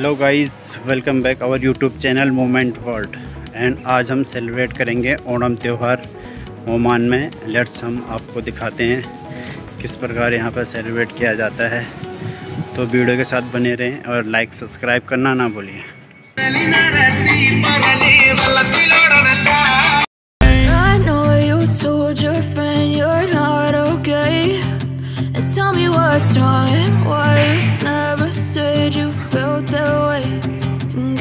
Hello guys welcome back our YouTube channel moment world and आज हम celebrate करेंगे ओणम त्यौहार ओमान में। लेट्स हम आपको दिखाते हैं किस प्रकार यहाँ पर सेलिब्रेट किया जाता है। तो वीडियो के साथ बने रहें और लाइक सब्सक्राइब करना ना भूलिए।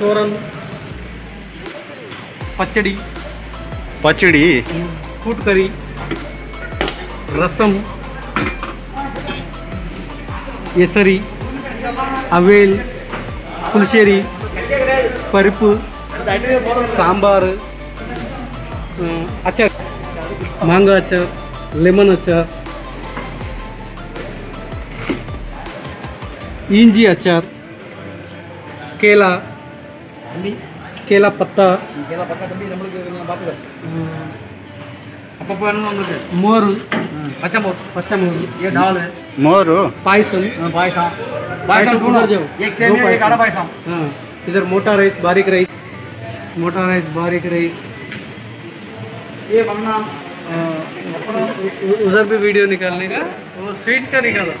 तोरण पचड़ी पचड़ी फूट करी रसम येसरी अवेल पुलशेरी परिप सांबार अचार मांगा अचार लेमन अचार इंजी अचार केला केला पत्ता केला पत्ता ये दाल है पूरा जो एक एक हाँ इधर मोटा राइस बारीक राइस मोटा राइस बारीक राइस ये बनना उधर भी वीडियो निकालने का वो स्वीट का निकाला